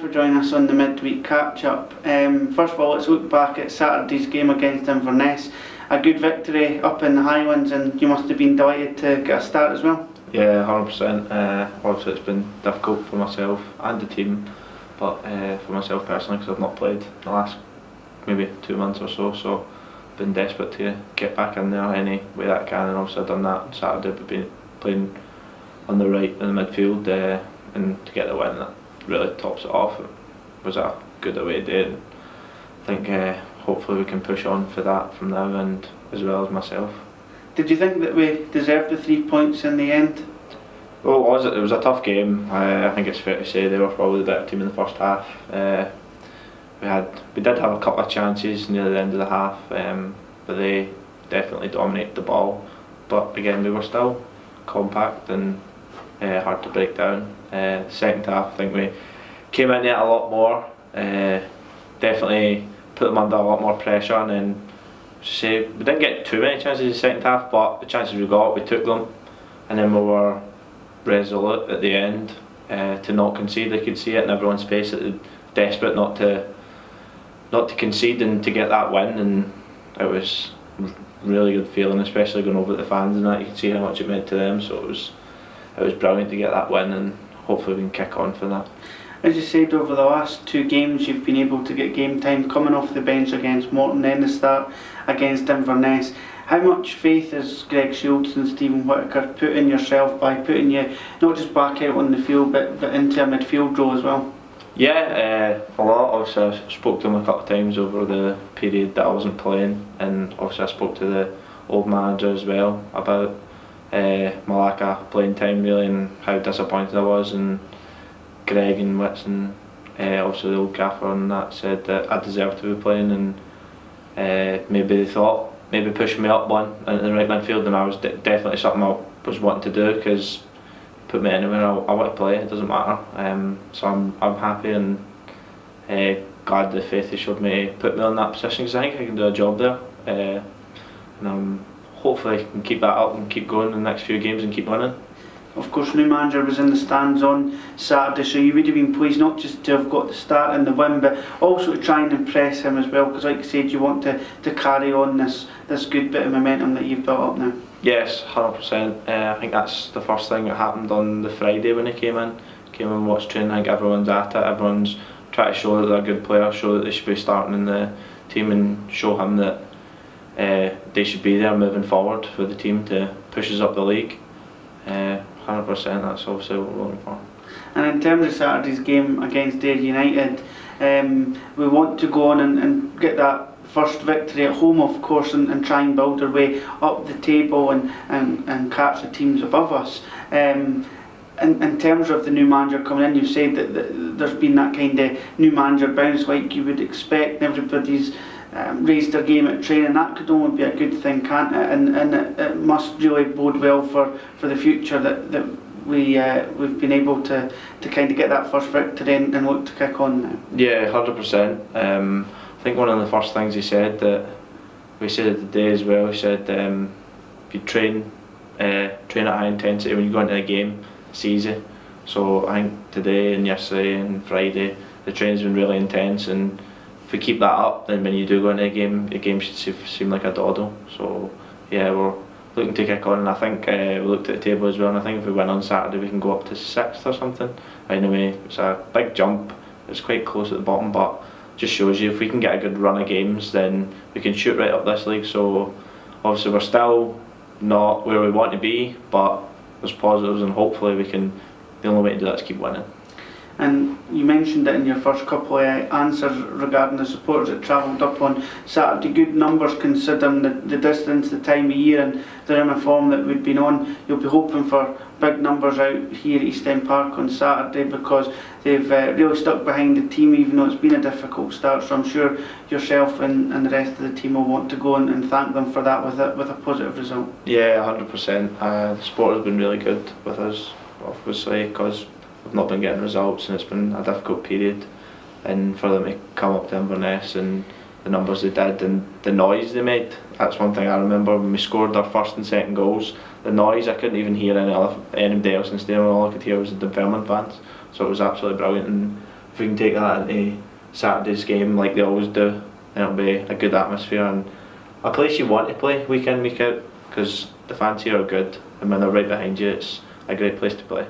for joining us on the midweek catch up. Um, first of all, let's look back at Saturday's game against Inverness. A good victory up in the Highlands, and you must have been delighted to get a start as well. Yeah, 100%. Uh, obviously, it's been difficult for myself and the team, but uh, for myself personally, because I've not played the last maybe two months or so, so I've been desperate to get back in there any way that I can, and obviously I've done that on Saturday, but been playing on the right in the midfield, uh, and to get the win that really tops it off. It was a good away day, and I think uh, hopefully we can push on for that from now and as well as myself. Did you think that we deserved the three points in the end? Well, it was, it was a tough game. I, I think it's fair to say they were probably the better team in the first half. Uh, we had we did have a couple of chances near the end of the half, um, but they definitely dominated the ball. But again, we were still compact and uh, hard to break down. Uh, second half, I think we came in there a lot more. Uh, definitely put them under a lot more pressure, and then say we didn't get too many chances in the second half, but the chances we got, we took them, and then we were resolute at the end to not concede. They could see it in everyone's face that they're desperate not to not to concede and to get that win, and it was really good feeling, especially going over the fans and that. You could see how much it meant to them. So it was it was brilliant to get that win, and hopefully we can kick on for that. As you said, over the last two games, you've been able to get game time coming off the bench against Morton, then the start against Inverness. How much faith has Greg Shields and Stephen Whittaker put in yourself by putting you not just back out on the field but, but into a midfield role as well? Yeah, uh, a lot. Obviously, I spoke to him a couple of times over the period that I wasn't playing, and obviously I spoke to the old manager as well about uh, playing time really and how disappointed I was, and Greg and Whitson, uh, obviously the old gaffer and that said that I deserved to be playing, and uh, maybe they thought maybe pushing me up one in the right midfield, and I was de definitely something I was wanting to do because put me anywhere I, I want to play. It doesn't matter. Um, so I'm I'm happy and uh, glad the faith they showed me put me in that position because I think I can do a job there. Uh, and um, hopefully can keep that up and keep going in the next few games and keep winning. Of course, new manager was in the stands on Saturday, so you would have been pleased not just to have got the start and the win, but also to try and impress him as well. Because, like I said, you want to, to carry on this this good bit of momentum that you've built up now. Yes, hundred uh, percent. I think that's the first thing that happened on the Friday when he came in. Came in, watched training. I think everyone's at it. Everyone's trying to show that they're a good player, show that they should be starting in the team, and show him that uh, they should be there moving forward for the team to push us up the league. Uh, 100%, that's obviously what we're looking for. And in terms of Saturday's game against Ayr United, um, we want to go on and, and get that first victory at home, of course, and, and try and build our way up the table and, and, and catch the teams above us. Um, in, in terms of the new manager coming in, you've said that, that there's been that kind of new manager bounce like you would expect. Everybody's um, raised their game at training. That could only be a good thing, can't it? And, and it, it must really bode well for, for the future that, that we uh, we've been able to, to kind of get that first victory and, and look to kick on now. Yeah, hundred um, percent. I think one of the first things he said that we said today as well. He said um, if you train uh, train at high intensity when you go into a game, it's easy. So I think today and yesterday and Friday the training's been really intense and if we keep that up then when you do go into a game the game should seem like a doddle. So yeah we're looking to kick on and I think uh, we looked at the table as well and I think if we win on Saturday we can go up to sixth or something. Anyway it's a big jump, it's quite close at the bottom but just shows you if we can get a good run of games then we can shoot right up this league so obviously we're still not where we want to be but there's positives and hopefully we can the only way to do that is keep winning. And you mentioned it in your first couple of answers regarding the supporters that travelled up on Saturday. Good numbers considering the, the distance, the time of year and the run form that we've been on. You'll be hoping for big numbers out here at East End Park on Saturday because they've uh, really stuck behind the team even though it's been a difficult start. So I'm sure yourself and, and the rest of the team will want to go and, and thank them for that with a, with a positive result. Yeah, 100%. Uh, the sport has been really good with us, obviously, because not been getting results and it's been a difficult period. And for them to come up to Inverness and the numbers they did and the noise they made, that's one thing I remember when we scored our first and second goals. The noise, I couldn't even hear any anybody else in the stadium, all I could hear was the Dunfermline fans. So it was absolutely brilliant and if we can take that into Saturday's game like they always do, it'll be a good atmosphere and a place you want to play week in week out because the fans here are good and when they're right behind you, it's a great place to play.